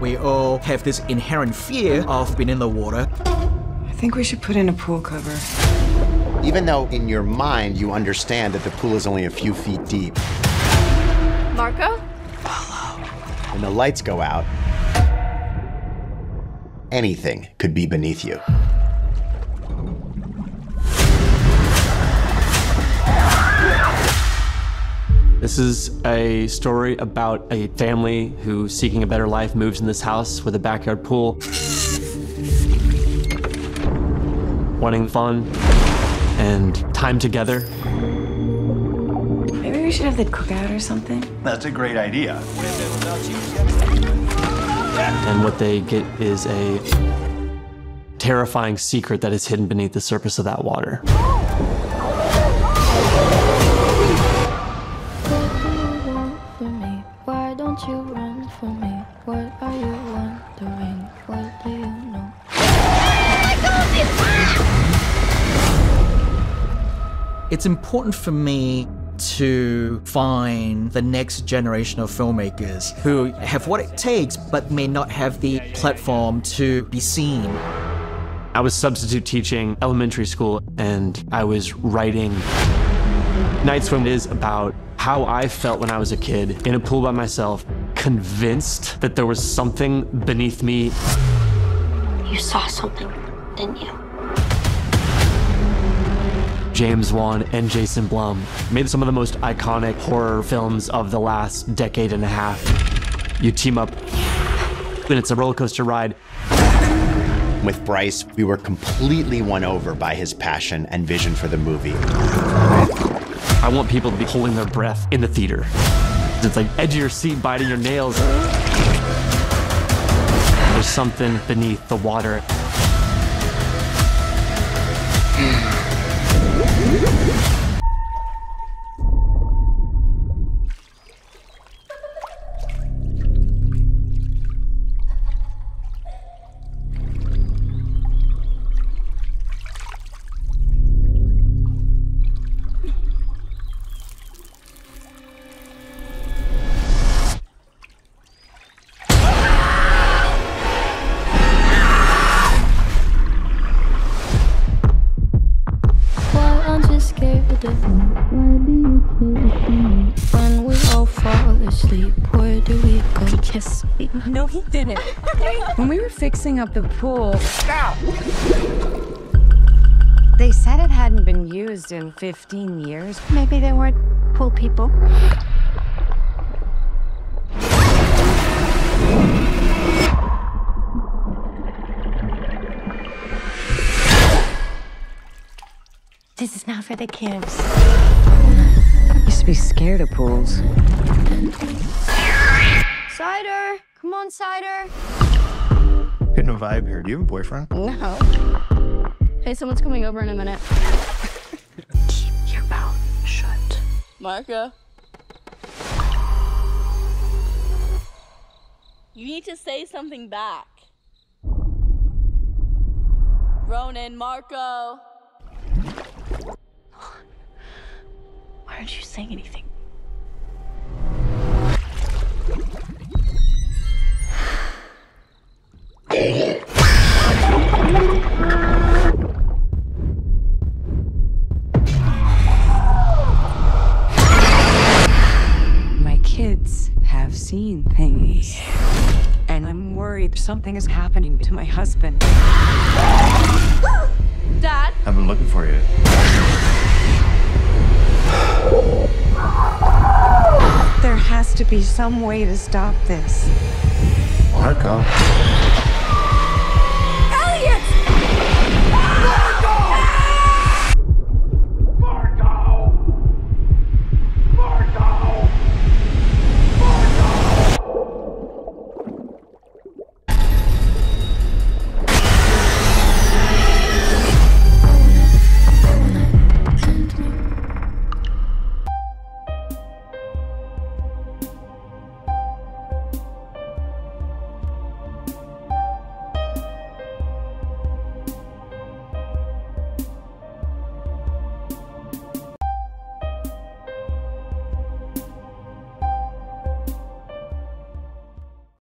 We all have this inherent fear of being in the water. I think we should put in a pool cover. Even though in your mind you understand that the pool is only a few feet deep, Marco? Polo. When the lights go out, anything could be beneath you. This is a story about a family who, seeking a better life, moves in this house with a backyard pool. Wanting fun and time together. Maybe we should have the cookout or something. That's a great idea. And what they get is a terrifying secret that is hidden beneath the surface of that water. It's important for me to find the next generation of filmmakers who have what it takes but may not have the platform to be seen. I was substitute teaching elementary school and I was writing. Night Swim is about how I felt when I was a kid in a pool by myself, convinced that there was something beneath me. You saw something, didn't you? James Wan and Jason Blum made some of the most iconic horror films of the last decade and a half. You team up, and it's a roller coaster ride. With Bryce, we were completely won over by his passion and vision for the movie. I want people to be holding their breath in the theater. It's like edge of your seat, biting your nails. There's something beneath the water. Let's go. Why do you care for me? When we all fall asleep, where do we go? Kiss me. No, he didn't. when we were fixing up the pool. They said it hadn't been used in 15 years. Maybe they weren't pool people. This is not for the kids. I used to be scared of pools. Cider! Come on, Cider! Getting a vibe here. Do you have a boyfriend? No. Hey, someone's coming over in a minute. Keep your mouth shut. Marco. You need to say something back. Ronan, Marco. Why aren't you saying anything? My kids have seen things. And I'm worried something is happening to my husband. Dad? I've been looking for you. There has to be some way to stop this. Marco.